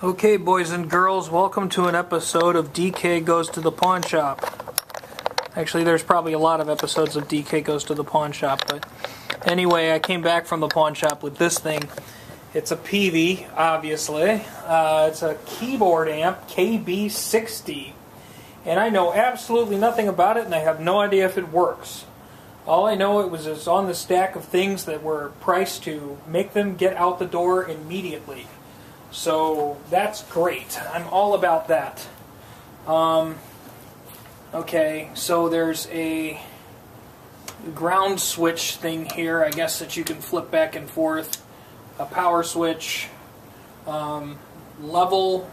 Okay, boys and girls, welcome to an episode of DK Goes to the Pawn Shop. Actually, there's probably a lot of episodes of DK Goes to the Pawn Shop, but anyway, I came back from the pawn shop with this thing. It's a Peavey, obviously. Uh, it's a keyboard amp, KB60. And I know absolutely nothing about it, and I have no idea if it works. All I know it was is on the stack of things that were priced to make them get out the door immediately. So that's great. I'm all about that. Um, okay, so there's a ground switch thing here, I guess that you can flip back and forth. A power switch, um, level.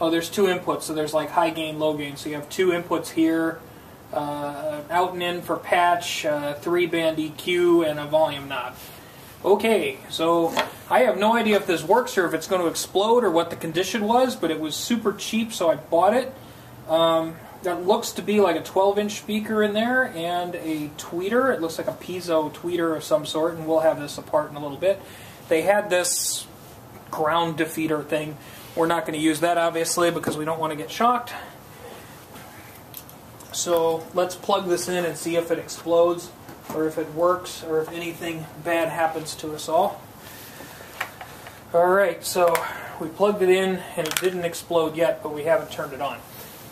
Oh, there's two inputs, so there's like high gain, low gain. So you have two inputs here uh, out and in for patch, uh, three band EQ, and a volume knob. Okay, so I have no idea if this works or if it's going to explode or what the condition was, but it was super cheap, so I bought it. Um, that looks to be like a 12 inch speaker in there and a tweeter. It looks like a piezo tweeter of some sort, and we'll have this apart in a little bit. They had this ground defeater thing. We're not going to use that obviously because we don't want to get shocked. So let's plug this in and see if it explodes or if it works or if anything bad happens to us all. Alright, so we plugged it in and it didn't explode yet, but we haven't turned it on.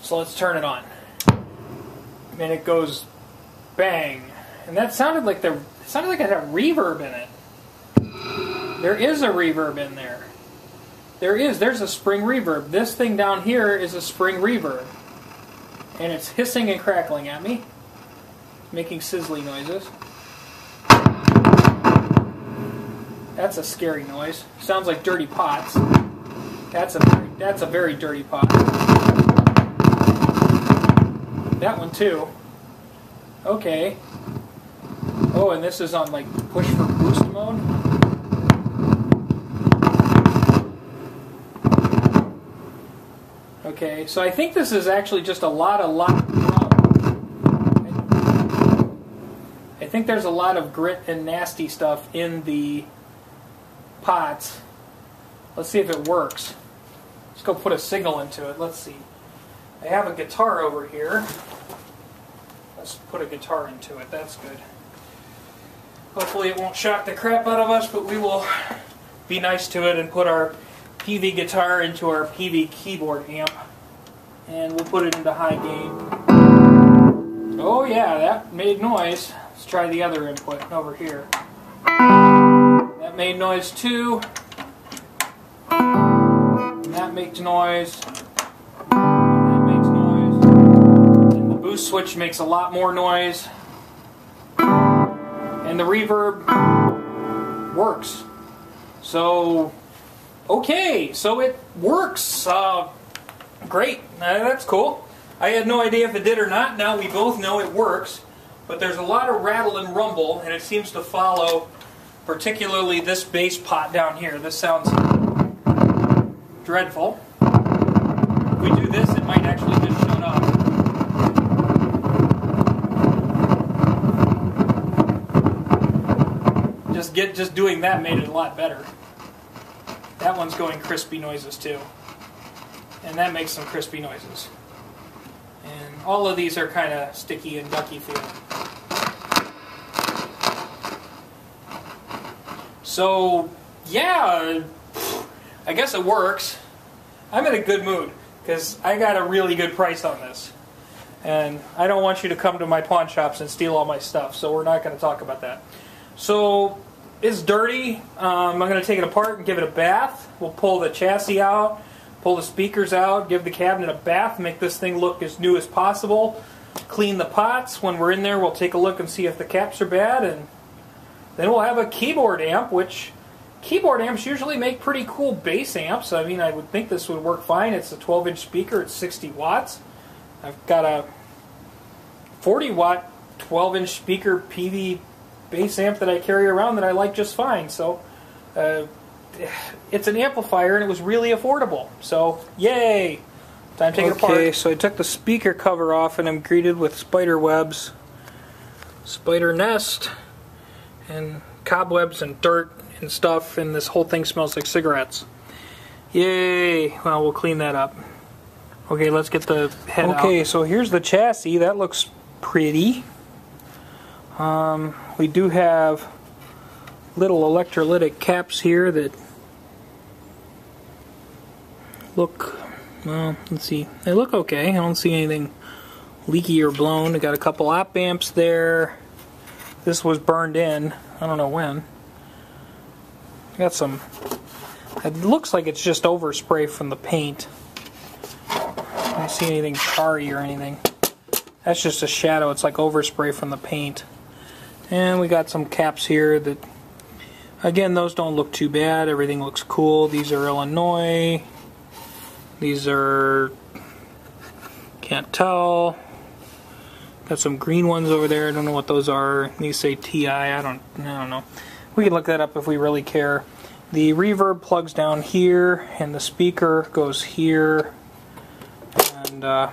So let's turn it on. And it goes bang. And that sounded like the sounded like it had a reverb in it. There is a reverb in there. There is, there's a spring reverb. This thing down here is a spring reverb and it's hissing and crackling at me, making sizzly noises. That's a scary noise. Sounds like dirty pots. That's a very, that's a very dirty pot. That one too. Okay. Oh, and this is on like push for boost mode. Okay, so I think this is actually just a lot of lot. I think there's a lot of grit and nasty stuff in the pots. Let's see if it works. Let's go put a signal into it. Let's see. I have a guitar over here. Let's put a guitar into it. That's good. Hopefully it won't shock the crap out of us, but we will be nice to it and put our Peavey guitar into our Peavey keyboard amp. And we'll put it into high gain. Oh yeah, that made noise. Let's try the other input over here. That made noise too. And that makes noise. That makes noise. And the boost switch makes a lot more noise. And the reverb works. So Okay, so it works. Uh, great, uh, that's cool. I had no idea if it did or not. Now we both know it works, but there's a lot of rattle and rumble, and it seems to follow particularly this bass pot down here. This sounds dreadful. If we do this, it might actually just shut up. Just get just doing that made it a lot better. That one's going crispy noises too. And that makes some crispy noises. And all of these are kind of sticky and ducky feeling. So, yeah, I guess it works. I'm in a good mood because I got a really good price on this. And I don't want you to come to my pawn shops and steal all my stuff, so we're not going to talk about that. So, it's dirty. Um, I'm going to take it apart and give it a bath. We'll pull the chassis out, pull the speakers out, give the cabinet a bath, make this thing look as new as possible. Clean the pots. When we're in there, we'll take a look and see if the caps are bad, and then we'll have a keyboard amp, which keyboard amps usually make pretty cool bass amps. I mean, I would think this would work fine. It's a 12 inch speaker, it's 60 watts. I've got a 40 watt 12 inch speaker Peavey bass amp that I carry around that I like just fine. So uh, it's an amplifier and it was really affordable. So yay! Time to take it apart. Okay, so I took the speaker cover off and I'm greeted with spider webs, spider nest, and cobwebs and dirt and stuff, and this whole thing smells like cigarettes. Yay! Well, we'll clean that up. Okay, let's get the head out. Okay, so here's the chassis. That looks pretty. Um, we do have little electrolytic caps here that look, well, let's see. They look okay. I don't see anything leaky or blown. We got a couple op amps there. This was burned in. I don't know when. Got some. It looks like it's just overspray from the paint. I don't see anything tarry or anything. That's just a shadow. It's like overspray from the paint. And we got some caps here that, again, those don't look too bad. Everything looks cool. These are Illinois. These are, can't tell. Got some green ones over there. I don't know what those are. These say TI. I don't, I don't know. We can look that up if we really care. The reverb plugs down here, and the speaker goes here, and uh,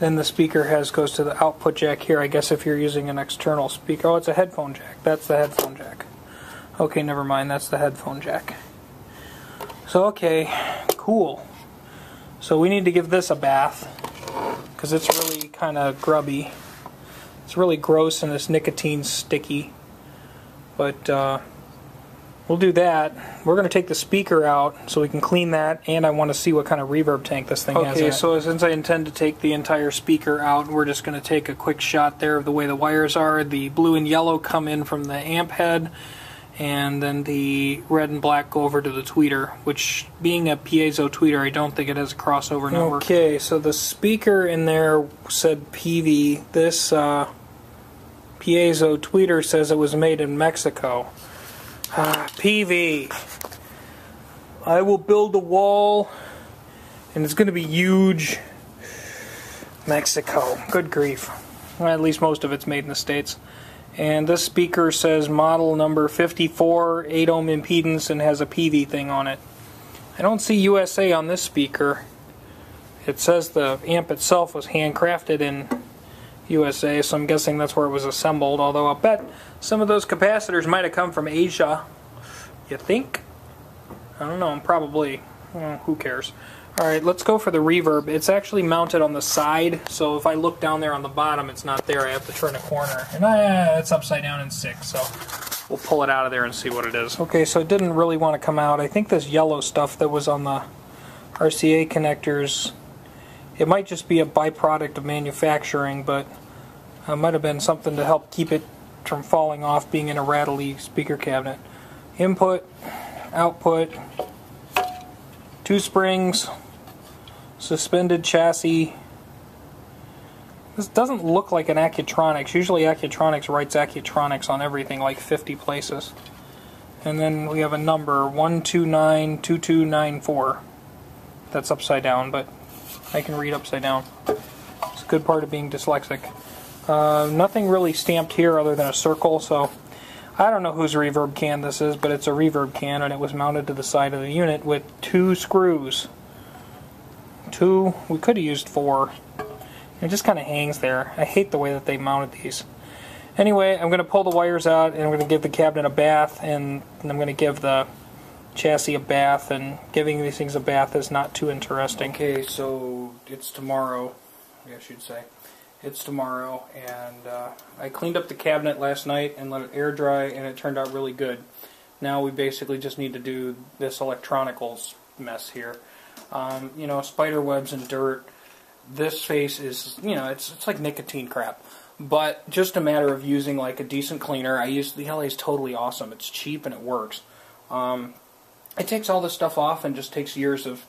then the speaker has goes to the output jack here. I guess if you're using an external speaker, oh, it's a headphone jack. That's the headphone jack. Okay, never mind. That's the headphone jack. So okay, cool. So we need to give this a bath because it's kind of grubby. It's really gross and this nicotine sticky. But uh, we'll do that. We're going to take the speaker out so we can clean that, and I want to see what kind of reverb tank this thing okay, has. Okay, so since I intend to take the entire speaker out, we're just going to take a quick shot there of the way the wires are. The blue and yellow come in from the amp head, and then the red and black go over to the tweeter, which being a piezo tweeter, I don't think it has a crossover network. Okay, so the speaker in there said Peavey. This uh, piezo tweeter says it was made in Mexico. Ah, Peavey. I will build a wall, and it's going to be huge. Mexico. Good grief. Well, at least most of it's made in the States. And this speaker says model number 54, 8 ohm impedance, and has a Peavey thing on it. I don't see USA on this speaker. It says the amp itself was handcrafted in USA, so I'm guessing that's where it was assembled. Although I'll bet some of those capacitors might have come from Asia. You think? I don't know. Probably. Well, who cares? Alright, let's go for the reverb. It's actually mounted on the side, so if I look down there on the bottom, it's not there. I have to turn a corner. And I, it's upside down in six, so we'll pull it out of there and see what it is. Okay, so it didn't really want to come out. I think this yellow stuff that was on the RCA connectors it might just be a byproduct of manufacturing, but it might have been something to help keep it from falling off being in a rattly speaker cabinet. Input, output, two springs, suspended chassis. This doesn't look like an Accutronics. Usually Accutronics writes Accutronics on everything like 50 places. And then we have a number 1292294. That's upside down, but I can read upside down. It's a good part of being dyslexic. Uh, nothing really stamped here other than a circle, so I don't know whose reverb can this is, but it's a reverb can, and it was mounted to the side of the unit with two screws. Two, we could have used four. It just kind of hangs there. I hate the way that they mounted these. Anyway, I'm going to pull the wires out, and I'm going to give the cabinet a bath, and I'm going to give the chassis a bath, and giving these things a bath is not too interesting. Okay, so it's tomorrow, I guess you'd say. It's tomorrow, and uh, I cleaned up the cabinet last night and let it air dry, and it turned out really good. Now we basically just need to do this electronicals mess here. Um, you know, spider webs and dirt. This face is, you know, it's it's like nicotine crap. But just a matter of using like a decent cleaner. I use the LA is totally awesome. It's cheap and it works. Um, it takes all this stuff off and just takes years of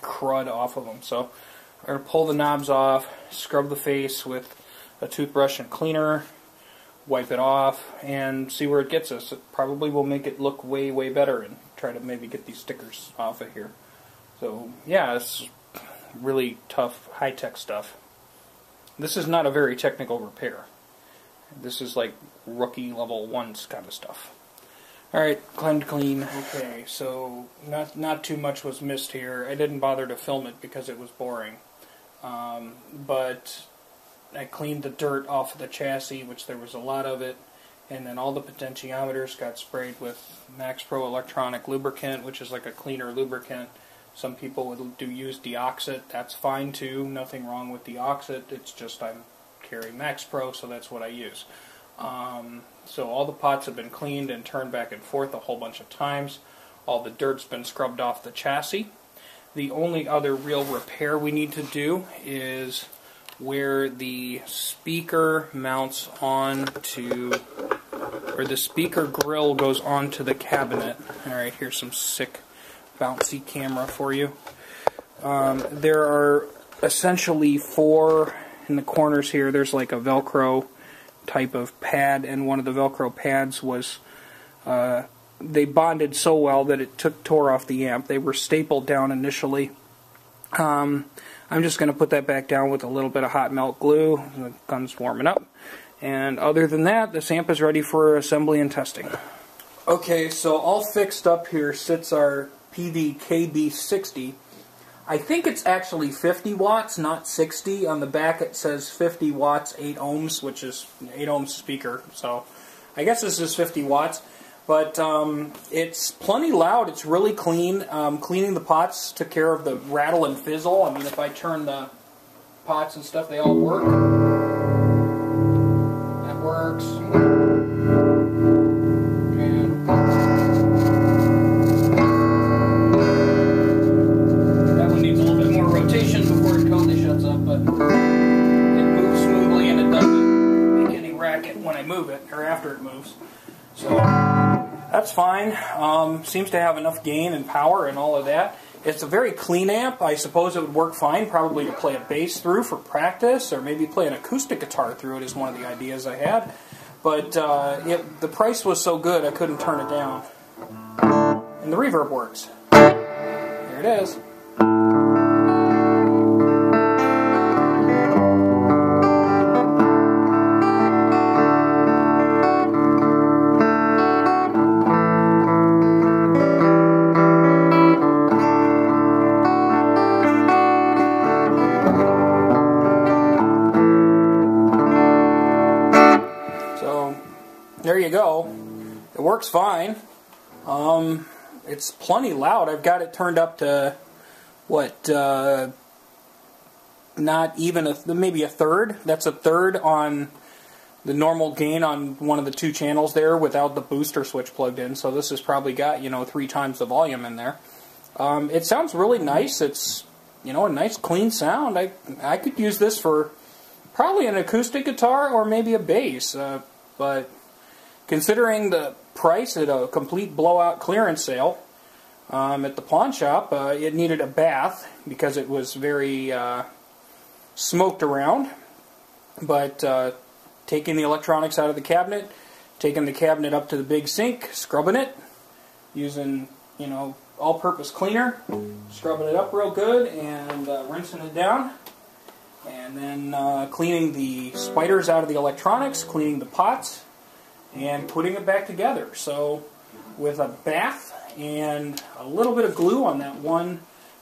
crud off of them. So to pull the knobs off, scrub the face with a toothbrush and cleaner, wipe it off, and see where it gets us. It probably will make it look way, way better and try to maybe get these stickers off of here. So, yeah, it's really tough, high-tech stuff. This is not a very technical repair. This is like rookie level ones kind of stuff. All right, climbed clean. Okay, so not not too much was missed here. I didn't bother to film it because it was boring, um, but I cleaned the dirt off of the chassis, which there was a lot of it, and then all the potentiometers got sprayed with Max Pro electronic lubricant, which is like a cleaner lubricant. Some people would do use DeoxIT. That's fine too. Nothing wrong with DeoxIT. It's just I'm carrying Max Pro, so that's what I use. Um, so all the pots have been cleaned and turned back and forth a whole bunch of times. All the dirt's been scrubbed off the chassis. The only other real repair we need to do is where the speaker mounts on to, or the speaker grill goes onto the cabinet. Alright, here's some sick bouncy camera for you. Um, there are essentially four in the corners here. There's like a Velcro type of pad, and one of the Velcro pads was uh, they bonded so well that it took tore off the amp. They were stapled down initially. Um, I'm just going to put that back down with a little bit of hot melt glue. The gun's warming up. And other than that, this amp is ready for assembly and testing. Okay, so all fixed up here sits our Peavey KB60. I think it's actually 50 watts, not 60. On the back it says 50 watts, 8 ohms, which is 8 ohms speaker. So I guess this is 50 watts. But um, it's plenty loud. It's really clean. Um, cleaning the pots took care of the rattle and fizzle. I mean, if I turn the pots and stuff, they all work. That works. That one needs a little bit more rotation before it totally shuts up, but it moves smoothly and it doesn't make any racket when I move it, or after it moves. So that's fine. Um, seems to have enough gain and power and all of that. It's a very clean amp. I suppose it would work fine, probably to play a bass through for practice, or maybe play an acoustic guitar through it is one of the ideas I had. But uh, it, the price was so good I couldn't turn it down. And the reverb works. There it is. Works fine. Um, it's plenty loud. I've got it turned up to what? Uh, not even a maybe a third. That's a third on the normal gain on one of the two channels there without the booster switch plugged in. So this has probably got you know three times the volume in there. Um, it sounds really nice. It's you know a nice clean sound. I I could use this for probably an acoustic guitar or maybe a bass. Uh, but considering the price at a complete blowout clearance sale um, at the pawn shop, uh, it needed a bath because it was very uh, smoked around. But uh, taking the electronics out of the cabinet, taking the cabinet up to the big sink, scrubbing it, using you know all-purpose cleaner, scrubbing it up real good, and uh, rinsing it down. And then uh, cleaning the spiders out of the electronics, cleaning the pots, and putting it back together. So with a bath and a little bit of glue on that one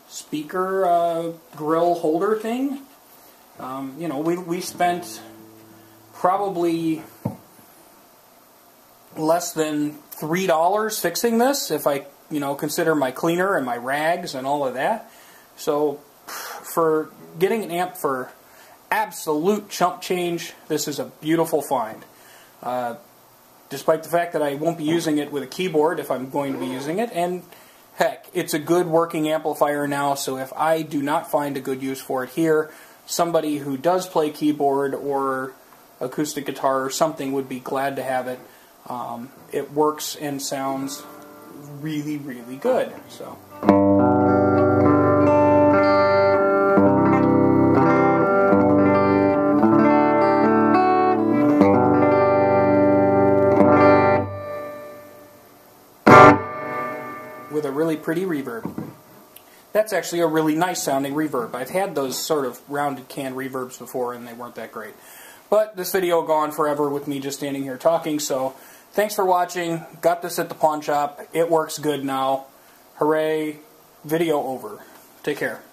speaker uh, grill holder thing, um, you know, we, we spent probably less than three dollars fixing this if I, you know, consider my cleaner and my rags and all of that. So for getting an amp for absolute chump change, this is a beautiful find. Uh, despite the fact that I won't be using it with a keyboard if I'm going to be using it, and heck, it's a good working amplifier now, so if I do not find a good use for it here, somebody who does play keyboard or acoustic guitar or something would be glad to have it. Um, it works and sounds really, really good. So. With a really pretty reverb. That's actually a really nice sounding reverb. I've had those sort of rounded can reverbs before and they weren't that great. But this video will go on forever with me just standing here talking, so thanks for watching. Got this at the pawn shop. It works good now. Hooray. Video over. Take care.